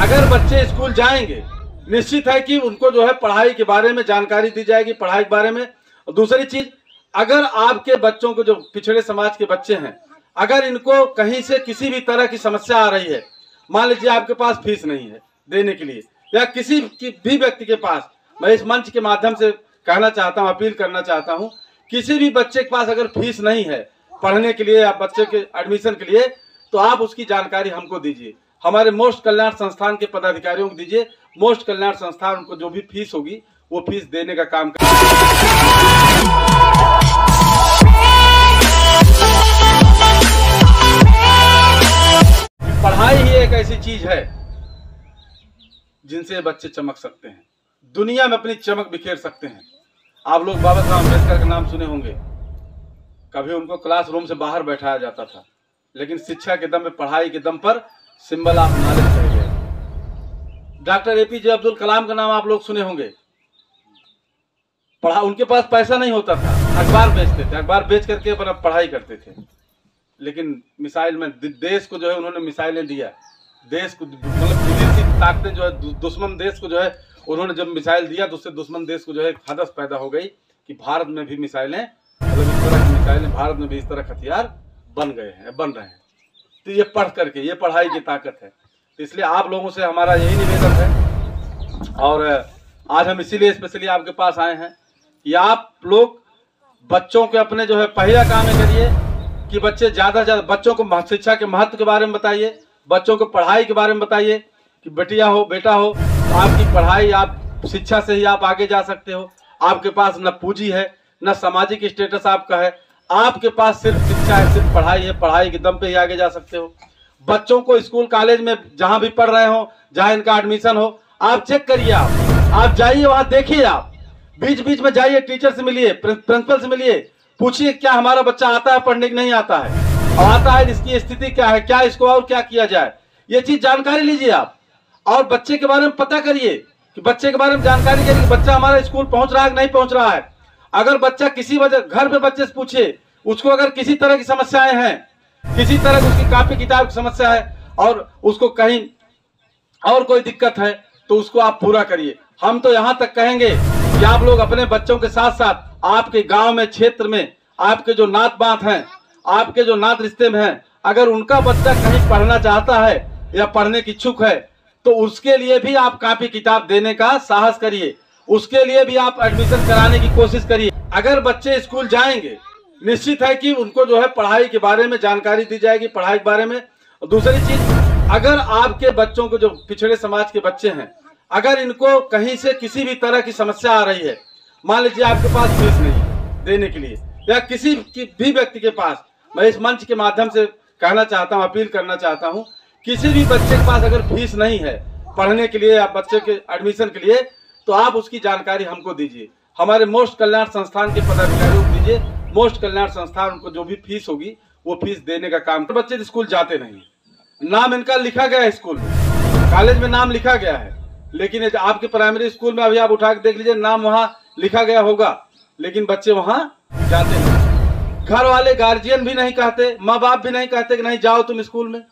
अगर बच्चे स्कूल जाएँगे, निश्चित है कि उनको जो है पढ़ाई के बारे में जानकारी दी जाएगी, पढ़ाई के बारे में। और दूसरी चीज़, अगर आपके बच्चों को जो पिछड़े समाज के बच्चे हैं, अगर इनको कहीं से किसी भी तरह की समस्या आ रही है, मान लीजिए आपके पास फ़ीस नहीं है देने के लिए, या किसी भी व्यक्ति के पास, मैं इस मंच के माध्यम से कहना चाहता हूँ, अपील करना चाहता हूँ, किसी भी बच्चे के पास अगर फ़ीस नहीं है पढ़ने के लिए या बच्चे के एडमिशन के लिए तो आप उसकी जानकारी हमको दीजिए। हमारे मोस्ट कल्याण संस्थान के पदाधिकारियों को दीजिए, मोस्ट कल्याण संस्थान उनको जो भी फ़ीस होगी, वो फ़ीस देने का काम कर पढ़ाई ही एक ऐसी चीज़ है जिनसे बच्चे चमक सकते हैं। दुनिया में अपनी चमक बिखेर सकते हैं। आप लोग बाबा साहब अंबेडकर का नाम सुने होंगे। कभी उनको क्लासरूम से बाहर बैठाया जाता था, लेकिन शिक्षा के दम पे, पढ़ाई के दम पर सिंबल ऑफ़ नॉलेज रह गए डॉक्टर एपीजे अब्दुल कलाम का नाम आप लोग सुने होंगे। पढ़ा, उनके पास पैसा नहीं होता था। अखबार बेचते थे, अखबार बेच करके अपना पढ़ाई करते थे। लेकिन मिसाइल में देश को जो है उन्होंने मिसाइलें दिया। देश को मतलब विदेशी ताकतें जो है दुश्मन देश को जो है, उन्होंने जब मिसाइल दिया तो उससे दुश्मन देश को जो है हदस पैदा हो गई कि भारत में भी मिसाइलें मतलब इस तरह की मिसाइलें भारत में भी इस तरह हथियार बन गए हैं, बन रहे हैं। तो ये पढ़ करके, ये पढ़ाई की ताकत है। तो इसलिए आप लोगों से हमारा यही निवेदन है। और आज हम इसीलिए स्पेशली आपके पास आए हैं कि आप लोग बच्चों के अपने जो है पहला काम है करिए कि बच्चे ज़्यादा से ज़्यादा, बच्चों को शिक्षा के महत्व के बारे में बताइए, बच्चों को पढ़ाई के बारे में बताइए कि बेटिया हो, बेटा हो तो आपकी पढ़ाई, आप शिक्षा से ही आप आगे जा सकते हो। आपके पास न पूंजी है, न सामाजिक स्टेटस आपका है आपके पास सिर्फ़ शिक्षा है, सिर्फ़ पढ़ाई है, पढ़ाई के दम पे ही आगे जा सकते हो। बच्चों को स्कूल कॉलेज में जहाँ भी पढ़ रहे हो, जहाँ इनका एडमिशन हो, आप चेक करिए आप। आप जाइए, वहाँ देखिए आप। बीच बीच में जाइए टीचर से मिलिए प्रिंसिपल से मिलिए, पूछिए क्या हमारा बच्चा आता है, पढ़ने की नहीं आता है। और आता है, इसकी स्थिति क्या है, क्या इसको और क्या किया जाए। ये चीज़ जानकारी लीजिए आप। और बच्चे के बारे में पता करिए कि बच्चे के बारे में जानकारी करिए बच्चा हमारा स्कूल पहुँच रहा है नहीं पहुँच रहा है। अगर बच्चा किसी वजह, घर पे बच्चे से पूछे, उसको अगर किसी तरह की समस्याएँ हैं, किसी तरह की उसकी कापी किताब की समस्या है, और उसको कहीं और कोई दिक्कत है तो उसको आप पूरा करिए। हम तो यहाँ तक कहेंगे कि आप लोग अपने बच्चों के साथ साथ आपके गाँव में, क्षेत्र में, आपके जो नात बात हैं, आपके जो नात रिश्ते में हैं, अगर उनका बच्चा कहीं पढ़ना चाहता है या पढ़ने की इच्छुक है तो उसके लिए भी आप कापी किताब देने का साहस करिए। उसके लिए भी आप एडमिशन कराने की कोशिश करिए। अगर बच्चे स्कूल जाएँगे, निश्चित है कि उनको जो है पढ़ाई के बारे में जानकारी दी जाएगी, पढ़ाई के बारे में। दूसरी चीज़, अगर आपके बच्चों को जो पिछड़े समाज के बच्चे हैं, अगर इनको कहीं से किसी भी तरह की समस्या आ रही है, मान लीजिए आपके पास फ़ीस नहीं देने के लिए, या किसी भी व्यक्ति के पास, मैं इस मंच के माध्यम से कहना चाहता हूँ, अपील करना चाहता हूँ, किसी भी बच्चे के पास अगर फ़ीस नहीं है पढ़ने के लिए या बच्चे के एडमिशन के लिए तो आप उसकी जानकारी हमको दीजिए। हमारे मोस्ट कल्याण संस्थान के पदाधिकारियों को दीजिए। मोस्ट कल्याण संस्थान उनको जो भी फ़ीस होगी, वो फ़ीस देने का काम तो बच्चे स्कूल जाते नहीं नाम इनका लिखा गया है स्कूल कॉलेज में नाम लिखा गया है। लेकिन आपके प्राइमरी स्कूल में अभी आप उठा के देख लीजिए, नाम वहाँ लिखा गया होगा। लेकिन बच्चे वहाँ जाते नहीं घर वाले गार्जियन भी नहीं कहते माँ बाप भी नहीं कहते कि नहीं, जाओ तुम स्कूल में।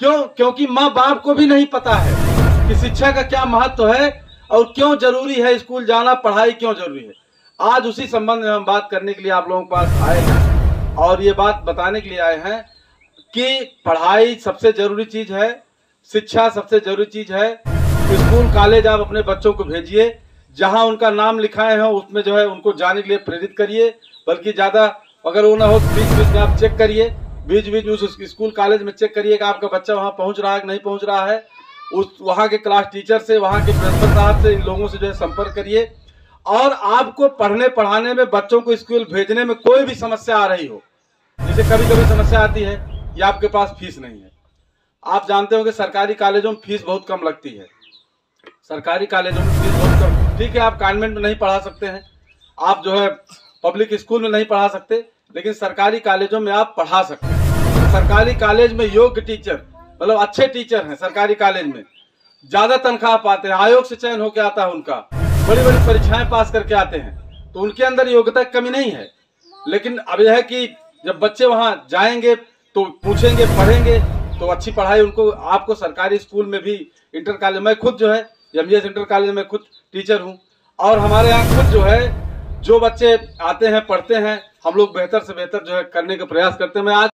क्यों? क्योंकि माँ बाप को भी नहीं पता है कि शिक्षा का क्या महत्व है और क्यों ज़रूरी है स्कूल जाना, पढ़ाई क्यों ज़रूरी है? आज उसी संबंध में हम बात करने के लिए आप लोगों के पास आए हैं और ये बात बताने के लिए आए हैं कि पढ़ाई सबसे ज़रूरी चीज़ है, शिक्षा सबसे ज़रूरी चीज़ है। स्कूल, कॉलेज आप अपने बच्चों को भेजिए, जहाँ उनका नाम लिखाए हो, उसमें जो है उनको जाने के लिए प्रेरित करिए, बल्कि ज़्यादा अगर वो ना हो तो बीच बीच में आप चेक करिए, बीच बीच में उस स्कूल, कॉलेज में चेक करिए कि आपका बच्चा वहाँ पहुँच रहा है कि नहीं पहुँच रहा है। उस, वहाँ के क्लास टीचर से, वहाँ के प्रिंसिपल साहब से, इन लोगों से जो है संपर्क करिए। और आपको पढ़ने, पढ़ाने में, बच्चों को स्कूल भेजने में कोई भी समस्या आ रही हो, जैसे कभी कभी समस्या आती है, या आपके पास फ़ीस नहीं है। आप जानते हो कि सरकारी कॉलेजों में फ़ीस बहुत कम लगती है। सरकारी कॉलेजों में फ़ीस बहुत कम, ठीक है, आप कॉन्वेंट में नहीं पढ़ा सकते हैं, आप जो है पब्लिक स्कूल में नहीं पढ़ा सकते, लेकिन सरकारी कॉलेजों में आप पढ़ा सकते हैं। सरकारी कॉलेज में योग्य टीचर मतलब अच्छे टीचर हैं सरकारी कॉलेज में। ज़्यादा तनख्वाह पाते हैं, आयोग से चयन होकर आता है उनका। बड़ी बड़ी परीक्षाएँ पास करके आते हैं। तो उनके अंदर योग्यता की कमी नहीं है। लेकिन अब यह है कि जब बच्चे वहाँ जाएँगे तो पूछेंगे, पढ़ेंगे तो अच्छी पढ़ाई उनको, आपको सरकारी स्कूल में भी इंटर कॉलेज मैं खुद जो है एम इंटर कॉलेज में खुद टीचर हूँ। और हमारे यहाँ खुद जो है, जो बच्चे आते हैं, पढ़ते हैं, हम लोग बेहतर से बेहतर जो है करने का प्रयास करते हैं। मैं आज